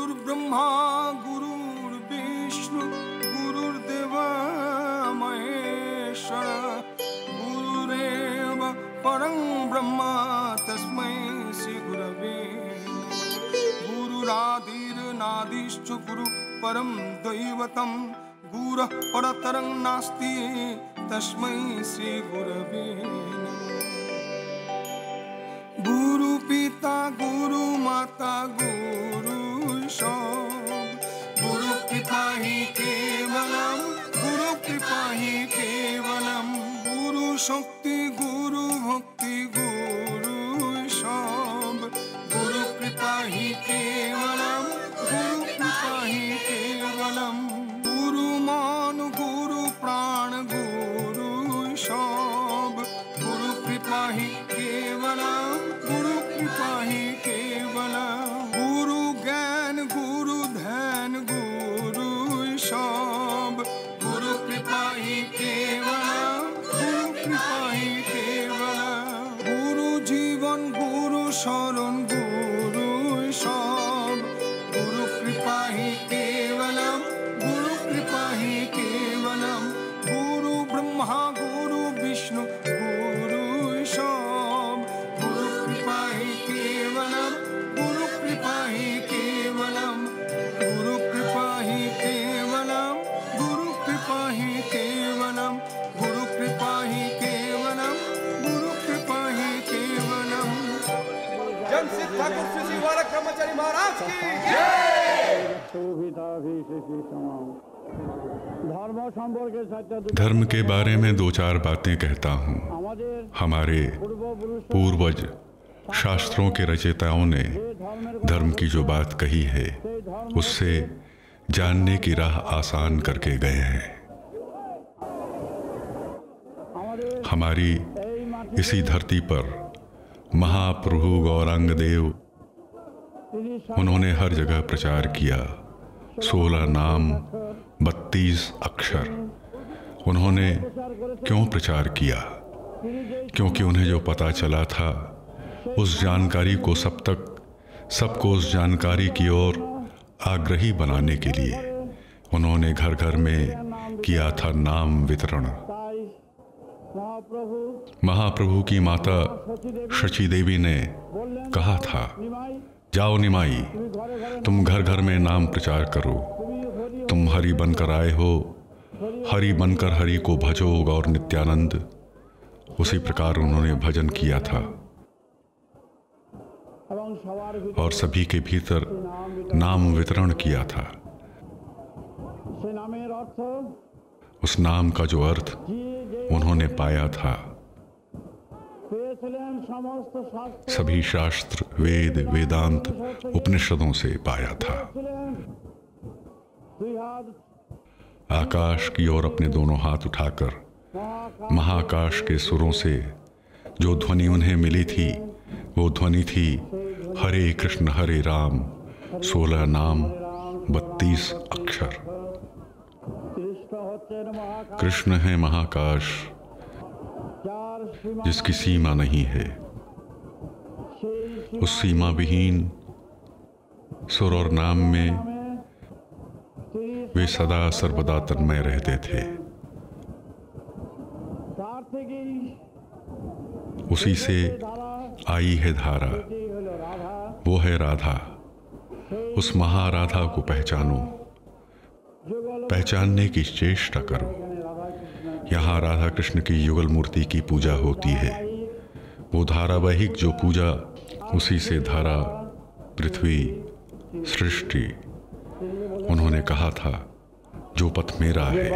गुरुर्ब्रह्मा गुरुर्विष्णु गुरुर्देव महेश्वर गुरुरेव परं ब्रह्म, तस्मै श्रीगुरवे गुरुरादिर्नादिश्च गुरु परं दैवतं, गुरः परतरं नास्ति, तस्मै श्रीगुरवे गुरु पिता गुरु माता गुरु गुरु गुरु धर्म के बारे में दो चार बातें कहता हूँ। हमारे पूर्वज शास्त्रों के रचयिताओं ने धर्म की जो बात कही है, उससे जानने की राह आसान करके गए हैं। हमारी इसी धरती पर महाप्रभु गौरांगदेव, उन्होंने हर जगह प्रचार किया। सोलह नाम, बत्तीस अक्षर। उन्होंने क्यों प्रचार किया? क्योंकि उन्हें जो पता चला था, उस जानकारी को सब तक, सबको उस जानकारी की ओर आग्रही बनाने के लिए उन्होंने घर घर में किया था नाम वितरण। महाप्रभु की माता शची देवी ने कहा था, जाओ निमाई, तुम घर घर में नाम प्रचार करो। तुम हरि बनकर आए हो हरि बनकर हरि को भजो गौर नित्यानंद। उसी प्रकार उन्होंने भजन किया था। और सभी के भीतर नाम वितरण किया था। उस नाम का जो अर्थ उन्होंने पाया था। सभी शास्त्र, वेद, वेदांत उपनिषदों से पाया था। आकाश की ओर अपने दोनों हाथ उठाकर महाकाश के सुरों से जो ध्वनि उन्हें मिली थी, वो ध्वनि थी, हरे कृष्ण, हरे राम, सोलह नाम, बत्तीस अक्षर। कृष्ण है महाकाश, जिसकी सीमा नहीं है। उस सीमा विहीन सुर और नाम में वे सदा सर्वदा तन्मय रहते थे। उसी से आई है धारा, वो है राधा। उस महाराधा को पहचानो। पहचानने की चेष्टा करो। यहाँ राधा कृष्ण की युगल मूर्ति की पूजा होती है। वो धारावाहिक जो पूजा, उसी से धारा, पृथ्वी, सृष्टि उन्होंने कहा था, जो पथ मेरा है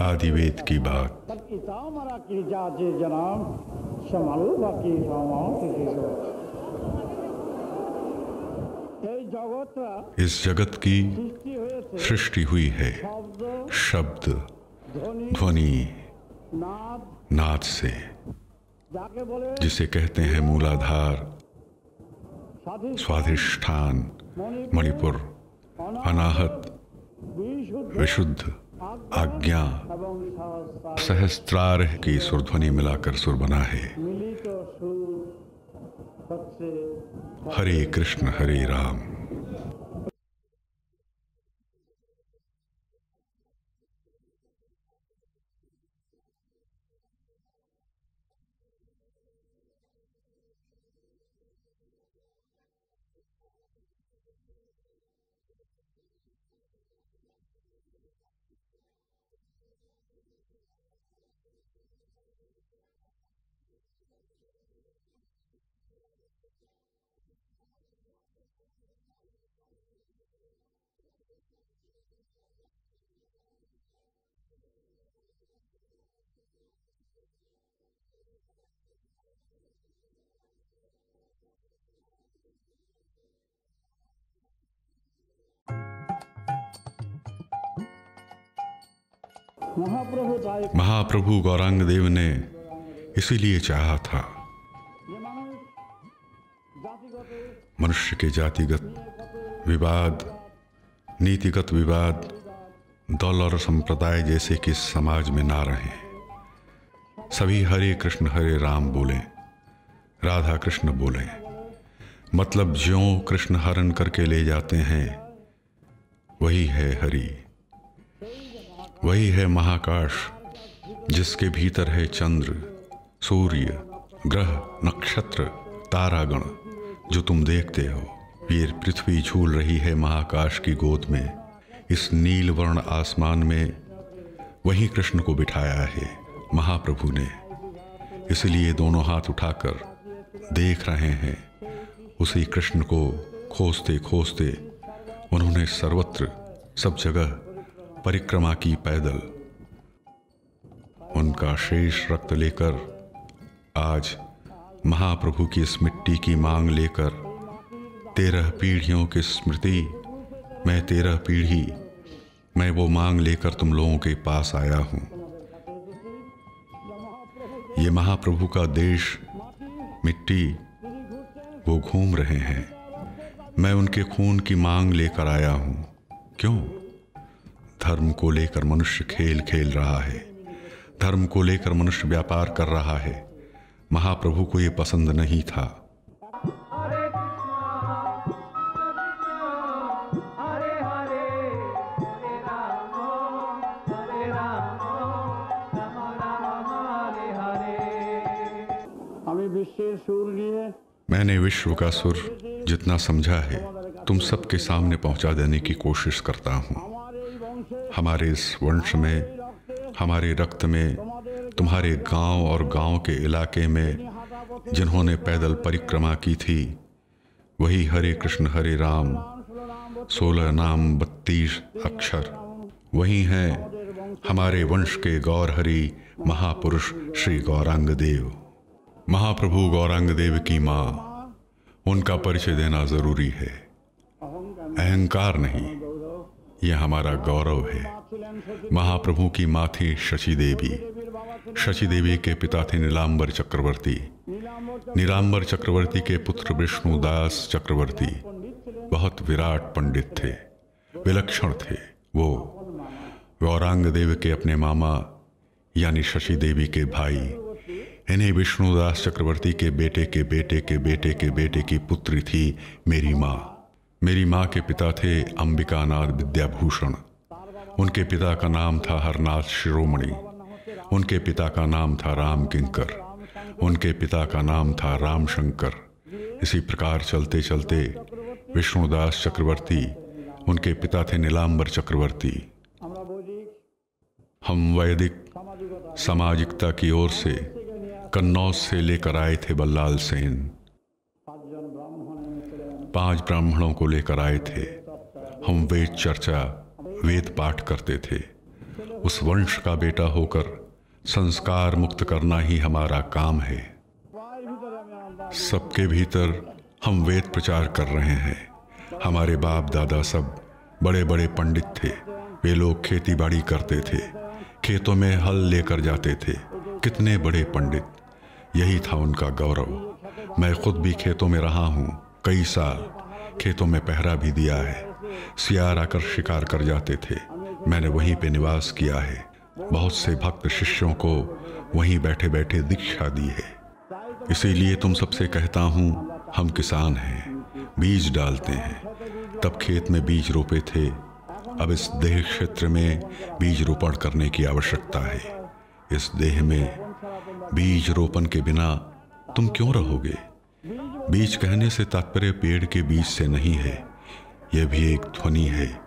आदि वेद की बात। इस जगत की सृष्टि हुई है, शब्द ध्वनि नाद से, जिसे कहते हैं मूलाधार, स्वाधिष्ठान, मणिपुर, अनाहत, विशुद्ध, आज्ञा सहस्त्रार की सुरध्वनि मिलाकर सुर बना है। हरे कृष्ण, हरे राम। महाप्रभु गौरांग देव ने इसीलिए चाहा था मनुष्य के जातिगत विवाद, नीतिगत विवाद, दल और संप्रदाय जैसे कि समाज में ना रहें। सभी हरे कृष्ण, हरे राम बोलें, राधा कृष्ण बोलें। मतलब ज्यों कृष्ण हरण करके ले जाते हैं, वही है हरि। वही है महाकाश, जिसके भीतर है चंद्र, सूर्य, ग्रह, नक्षत्र, तारागण। जो तुम देखते हो ये पृथ्वी झूल रही है महाकाश की गोद में। इस नील वर्ण आसमान में वही कृष्ण को बिठाया है महाप्रभु ने। इसलिए दोनों हाथ उठाकर देख रहे हैं। उसी कृष्ण को खोजते खोजते उन्होंने सर्वत्र, सब जगह परिक्रमा की पैदल उनका शेष रक्त लेकर आज महाप्रभु की इस मिट्टी की मांग लेकर तेरह पीढ़ियों की स्मृति, मैं तेरह पीढ़ी, मैं वो मांग लेकर तुम लोगों के पास आया हूँ। ये महाप्रभु का देश, मिट्टी, वो घूम रहे हैं। मैं उनके खून की मांग लेकर आया हूँ। क्यों? धर्म को लेकर मनुष्य खेल खेल रहा है। धर्म को लेकर मनुष्य व्यापार कर रहा है। महाप्रभु को ये पसंद नहीं था। मैंने विश्व का सुर जितना समझा है तुम सबके सामने पहुँचा देने की कोशिश करता हूँ। हमारे इस वंश में हमारे रक्त में तुम्हारे गाँव और गाँव के इलाके में जिन्होंने पैदल परिक्रमा की थी, वही हरे कृष्ण, हरे राम, सोलह नाम, बत्तीस अक्षर। वही हैं हमारे वंश के गौर हरि महापुरुष श्री गौरांग देव महाप्रभु गौरांग देव की माँ, उनका परिचय देना ज़रूरी है। अहंकार नहीं यह हमारा गौरव है। महाप्रभु की माँ थी शशि देवी शशि देवी के पिता थे नीलाम्बर चक्रवर्ती। नीलाम्बर चक्रवर्ती के पुत्र विष्णुदास चक्रवर्ती बहुत विराट पंडित थे, विलक्षण थे। वो गौरांग देव के अपने मामा, यानी शशि देवी के भाई, इन्हें विष्णुदास चक्रवर्ती के बेटे के बेटे के बेटे के बेटे की पुत्री थी मेरी माँ। मेरी माँ के पिता थे अंबिकानाथ विद्याभूषण। उनके पिता का नाम था हरनाथ शिरोमणि। उनके पिता का नाम था राम किंकर उनके पिता का नाम था राम शंकर इसी प्रकार चलते चलते विष्णुदास चक्रवर्ती, उनके पिता थे नीलाम्बर चक्रवर्ती। हम वैदिक सामाजिकता की ओर से कन्नौज से लेकर आए थे बल्लाल सेन। पाँच ब्राह्मणों को लेकर आए थे। हम वेद चर्चा, वेद पाठ करते थे। उस वंश का बेटा होकर संस्कार मुक्त करना ही हमारा काम है। सबके भीतर हम वेद प्रचार कर रहे हैं। हमारे बाप दादा सब बड़े बड़े पंडित थे। वे लोग खेती बाड़ी करते थे। खेतों में हल लेकर जाते थे। कितने बड़े पंडित। यही था उनका गौरव। मैं खुद भी खेतों में रहा हूँ कई साल। खेतों में पहरा भी दिया है। सियार आकर शिकार कर जाते थे। मैंने वहीं पे निवास किया है। बहुत से भक्त शिष्यों को वहीं बैठे बैठे दीक्षा दी है। इसीलिए तुम सबसे कहता हूँ, हम किसान हैं, बीज डालते हैं। तब खेत में बीज रोपे थे। अब इस देह क्षेत्र में बीज रोपण करने की आवश्यकता है। इस देह में बीज रोपण के बिना तुम क्यों रहोगे? बीज कहने से तात्पर्य पेड़ के बीज से नहीं है। यह भी एक ध्वनि है।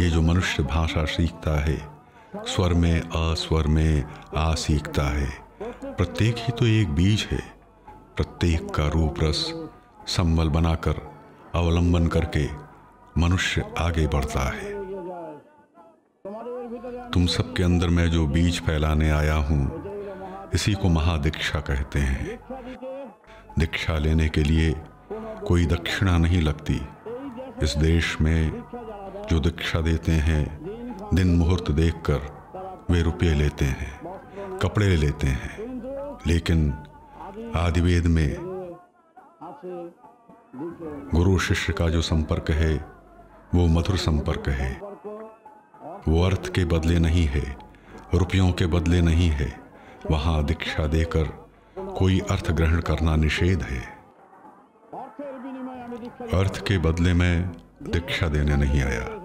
ये जो मनुष्य भाषा सीखता है स्वर में, अस्वर में आ सीखता है। प्रत्येक ही तो एक बीज है। प्रत्येक का रूप रस संबल बनाकर, अवलंबन करके मनुष्य आगे बढ़ता है। तुम सबके अंदर मैं जो बीज फैलाने आया हूँ, इसी को महादीक्षा कहते हैं। दीक्षा लेने के लिए कोई दक्षिणा नहीं लगती। इस देश में जो दीक्षा देते हैं दिन मुहूर्त देखकर वे रुपये लेते हैं, कपड़े ले लेते हैं। लेकिन आदिवेद में गुरु शिष्य का जो संपर्क है, वो मधुर संपर्क है। वो अर्थ के बदले नहीं है, रुपयों के बदले नहीं है। वहाँ दीक्षा देकर कोई अर्थ ग्रहण करना निषेध है। अर्थ के बदले में दीक्षा देने नहीं आया।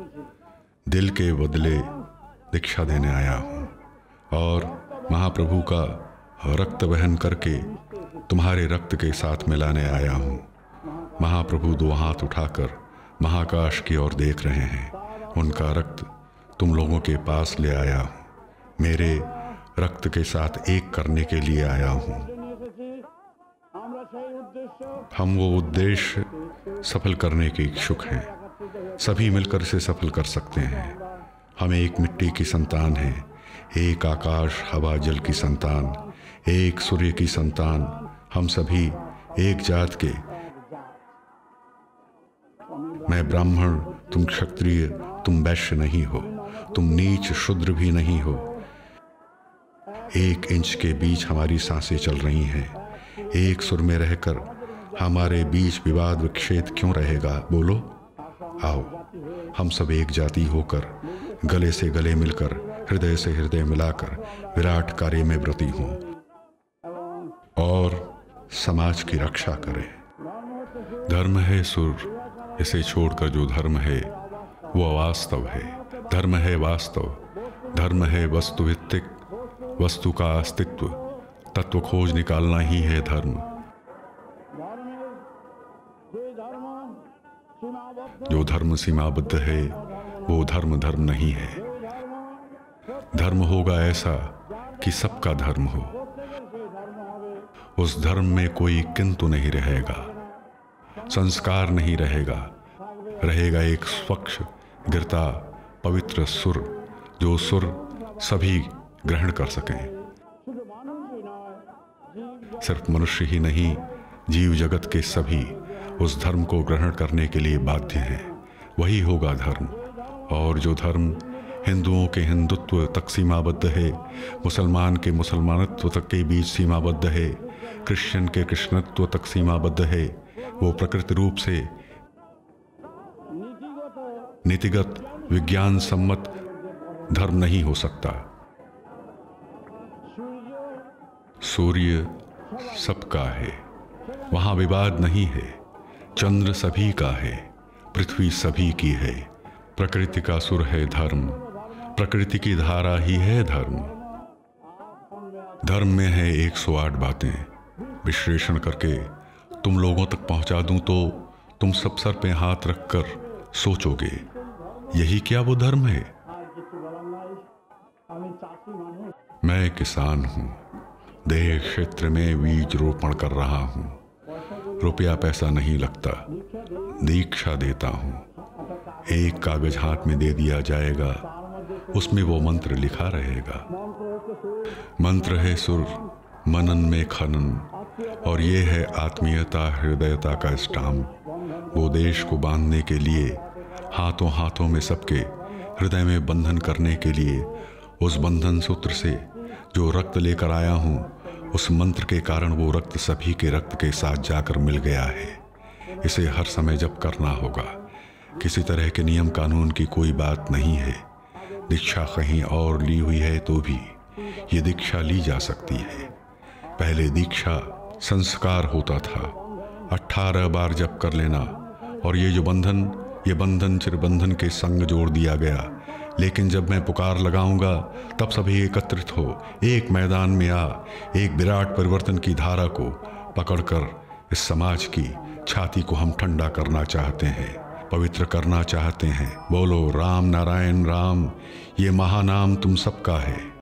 दिल के बदले दीक्षा देने आया हूँ। और महाप्रभु का रक्त वहन करके तुम्हारे रक्त के साथ मिलाने आया हूँ। महाप्रभु दो हाथ उठाकर महाकाश की ओर देख रहे हैं। उनका रक्त तुम लोगों के पास ले आया हूँ। मेरे रक्त के साथ एक करने के लिए आया हूँ। हम वो उद्देश्य सफल करने के इच्छुक हैं। सभी मिलकर इसे सफल कर सकते हैं। हम एक मिट्टी की संतान हैं, एक आकाश, हवा, जल की संतान, एक सूर्य की संतान। हम सभी एक जात के। मैं ब्राह्मण, तुम क्षत्रिय, तुम वैश्य नहीं हो, तुम नीच, शुद्र भी नहीं हो। एक इंच के बीच हमारी साँसें चल रही हैं। एक सुर में रहकर हमारे बीच विवाद विक्षेद क्यों रहेगा? बोलो। आओ, हम सब एक जाति होकर, गले से गले मिलकर, हृदय से हृदय मिलाकर, विराट कार्य में व्रती हूँ। और समाज की रक्षा करें। धर्म है सुर, इसे छोड़कर जो धर्म है, वो अवास्तव है। धर्म है वास्तव, धर्म है वस्तुभित्तिक, वस्तु का अस्तित्व, तत्व खोज निकालना ही है धर्म। जो धर्म सीमाबद्ध है, वो धर्म धर्म नहीं है। धर्म होगा ऐसा कि सबका धर्म हो। उस धर्म में कोई किंतु नहीं रहेगा, संस्कार नहीं रहेगा। रहेगा एक स्वच्छ, गिरता, पवित्र सुर, जो सुर सभी ग्रहण कर सकें। सिर्फ़ मनुष्य ही नहीं, जीव जगत के सभी उस धर्म को ग्रहण करने के लिए बाध्य हैं। वही होगा धर्म। और जो धर्म हिंदुओं के हिंदुत्व तक सीमाबद्ध है, मुसलमान के मुसलमानत्व तक के बीच सीमाबद्ध है, क्रिश्चियन के कृष्णत्व तक सीमाबद्ध है, वो प्रकृति रूप से नीतिगत विज्ञान सम्मत धर्म नहीं हो सकता। सूर्य सबका है, वहाँ विवाद नहीं है। चंद्र सभी का है, पृथ्वी सभी की है, प्रकृति का सुर है धर्म, प्रकृति की धारा ही है धर्म। धर्म में है एक सौ आठ बातें, विश्लेषण करके तुम लोगों तक पहुँचा दूँ तो तुम सब सर पे हाथ रखकर सोचोगे, यही क्या वो धर्म है? मैं किसान हूँ, देह क्षेत्र में बीज रोपण कर रहा हूँ। रुपया पैसा नहीं लगता। दीक्षा देता हूँ। एक कागज़ हाथ में दे दिया जाएगा। उसमें वो मंत्र लिखा रहेगा। मंत्र है सुर, मनन में खनन। और ये है आत्मीयता, हृदयता का स्टाम्प। वो देश को बांधने के लिए, हाथों हाथों में सबके, हृदय में बंधन करने के लिए, उस बंधन सूत्र से, जो रक्त लेकर आया हूँ उस मंत्र के कारण वो रक्त सभी के रक्त के साथ जाकर मिल गया है। इसे हर समय जब करना होगा। किसी तरह के नियम कानून की कोई बात नहीं है। दीक्षा कहीं और ली हुई है तो भी ये दीक्षा ली जा सकती है। पहले दीक्षा संस्कार होता था। अट्ठारह बार जप कर लेना और ये जो बंधन, ये बंधन चिर बंधन के संग जोड़ दिया गया लेकिन जब मैं पुकार लगाऊँगा, तब सभी एकत्रित हो, एक मैदान में आ, एक विराट परिवर्तन की धारा को पकड़कर इस समाज की छाती को हम ठंडा करना चाहते हैं, पवित्र करना चाहते हैं। बोलो, राम नारायण राम, ये महानाम तुम सबका है।